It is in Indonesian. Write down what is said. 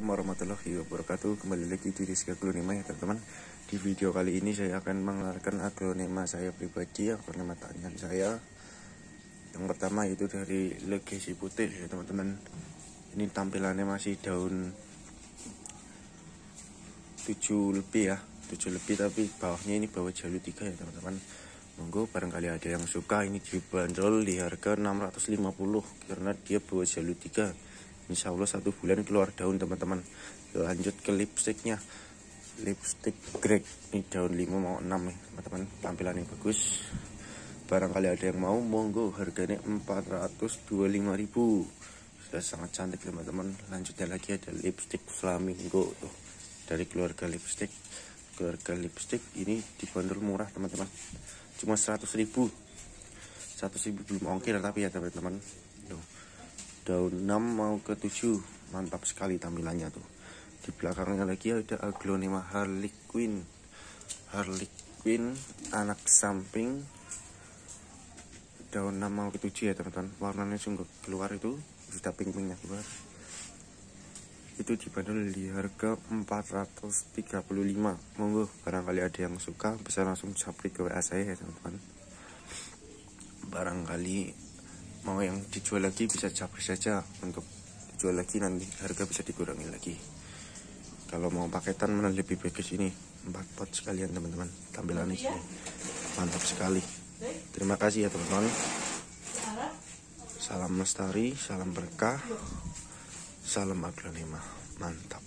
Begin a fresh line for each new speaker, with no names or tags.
Assalamualaikum warahmatullahi wabarakatuh. Kembali lagi di Rizky Aglonema ya teman-teman. Di video kali ini saya akan mengeluarkan aglonema saya pribadi Aglonema tanian saya. Yang pertama itu dari legasi putih ya teman-teman. Ini tampilannya masih daun 7 lebih ya 7 lebih tapi bawahnya ini bawah jalur 3 ya teman-teman. Monggo barangkali ada yang suka. Ini dibanderol di harga 650 Karena dia bawah jalur 3 Insya Allah satu bulan keluar daun teman-teman. Lanjut ke lipsticknya lipstick greg. Ini daun 5 mau 6 nih teman-teman. Tampilannya bagus. Barangkali ada yang mau monggo. Harganya 425.000 sudah sangat cantik teman-teman. Lanjutnya lagi ada lipstick flamingo tuh. Dari keluarga lipstick keluarga lipstick ini dibanderol murah teman-teman. Cuma 100.000 100.000 belum ongkir tapi ya teman-teman daun 6 mau ke 7 mantap sekali tampilannya tuh. Di belakangnya lagi ada aglonema harlequin harlequin anak samping. Daun 6 mau ke 7 ya teman-teman. Warnanya sungguh keluar itu. Sudah pink-pinknya keluar. Itu dibanderol di harga 435 monggo barangkali ada yang suka bisa langsung capri ke WA saya ya teman-teman. Barangkali mau yang dijual lagi bisa capri saja. Untuk dijual lagi nanti harga bisa dikurangi lagi. Kalau mau paketan mana lebih bagus ini empat pot sekalian teman-teman. Tampilannya sini mantap sekali. Terima kasih ya teman-teman. Salam lestari salam berkah. Salam aglonema. Mantap